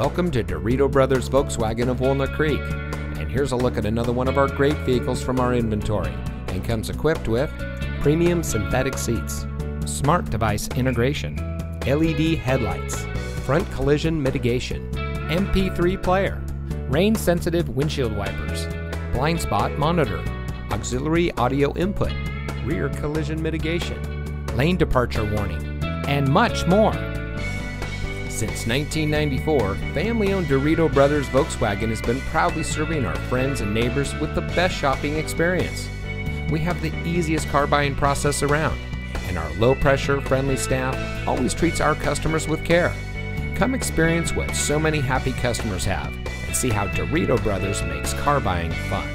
Welcome to Dirito Brothers Volkswagen of Walnut Creek. And here's a look at another one of our great vehicles from our inventory and comes equipped with premium synthetic seats, smart device integration, LED headlights, front collision mitigation, MP3 player, rain sensitive windshield wipers, blind spot monitor, auxiliary audio input, rear collision mitigation, lane departure warning, and much more. Since 1994, family owned Dirito Brothers Volkswagen has been proudly serving our friends and neighbors with the best shopping experience. We have the easiest car buying process around, and our low pressure, friendly staff always treats our customers with care. Come experience what so many happy customers have and see how Dirito Brothers makes car buying fun.